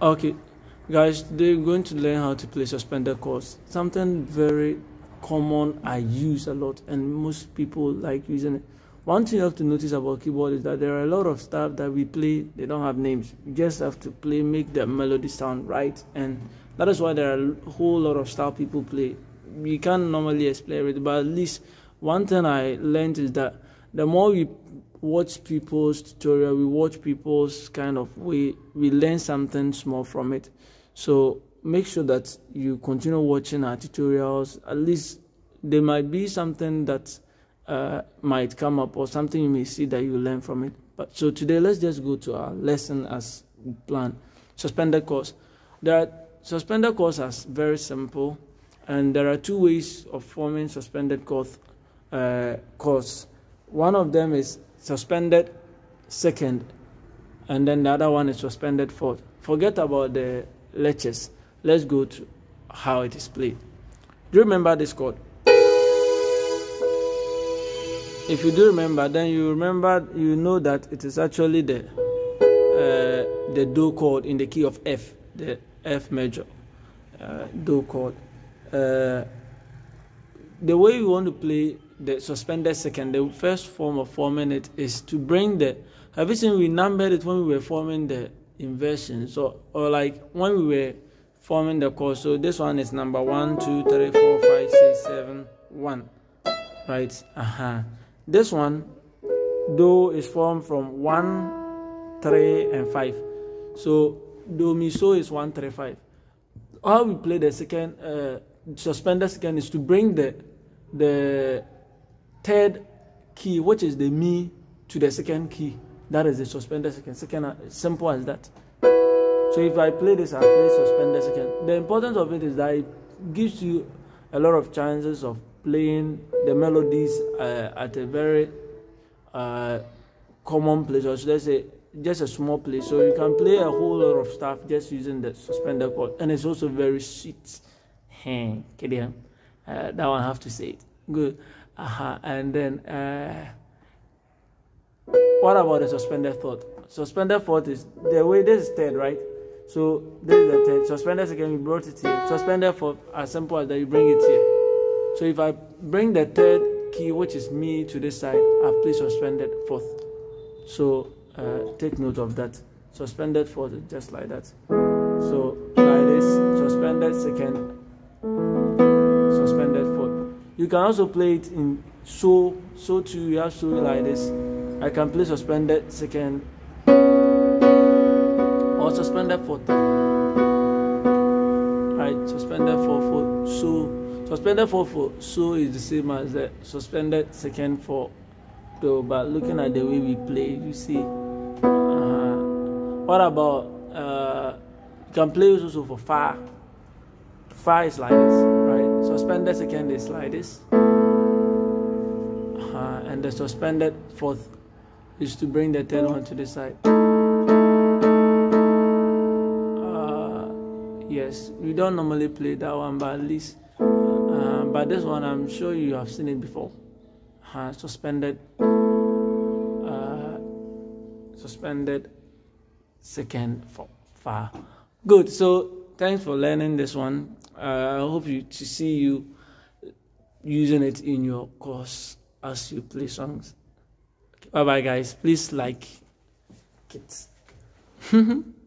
Okay, guys, today we're going to learn how to play suspended chords. Something very common I use a lot, and most people like using it. One thing you have to notice about keyboard is that there are a lot of stuff that we play, they don't have names. You just have to play, make the melody sound right, and that is why there are a whole lot of stuff people play. We can't normally explain it, but at least one thing I learned is that the more we watch people's tutorial, we watch people's kind of way, we learn something small from it. So make sure that you continue watching our tutorials. At least there might be something that uh, might come up or something you may see that you learn from it. But so today, let's just go to our lesson as planned. Suspended course. There are suspended course is very simple, and there are two ways of forming suspended course. Uh, chords. One of them is suspended second, and then the other one is suspended fourth. Forget about the lectures. Let's go to how it is played. Do you remember this chord? If you do remember, then you remember, you know that it is actually the uh, the do chord in the key of F, the F major uh, do chord. Uh, the way we want to play the suspended second, the first form of forming it is to bring the. Have you seen we numbered it when we were forming the inversion? So, or like when we were forming the chord. So this one is number one, two, three, four, five, six, seven, one. Right? Uh huh. This one, do is formed from one, three, and five. So do mi so is one, three, five. How we play the second uh, suspended second is to bring the the third key, which is the mi, to the second key. That is the suspended second. Second, uh, simple as that. So if I play this, I play suspended second. The importance of it is that it gives you a lot of chances of playing the melodies uh, at a very uh, common place, or should I say, just a small place. So you can play a whole lot of stuff just using the suspended chord, and it's also very sweet. Hey, uh, that one I have to say it. Good. Uh-huh. And then, uh, what about the suspended fourth? Suspended fourth is the way this is third, right? So this is the third. Suspended second, you brought it here. Suspended fourth, as simple as that, you bring it here. So if I bring the third key, which is mi, to this side, I've suspended fourth. So uh, take note of that. Suspended fourth, just like that. So like this, suspended second. You can also play it in so, so too. You have so like this. I can play suspended second or suspended fourth. Right, suspended fourth, fourth, so. Suspended fourth for so is the same as the suspended second for though, but looking at the way we play, you see. Uh, what about uh, you can play also for fa. Fa is like this? Suspended second is like this, uh, and the suspended fourth is to bring the third one to the side. Uh, yes, we don't normally play that one, but at least but this one I'm sure you have seen it before. Uh, suspended, uh, suspended second for fa. Good. So thanks for learning this one. Uh, I hope you to see you using it in your course as you play songs. Bye bye, guys. Please like it.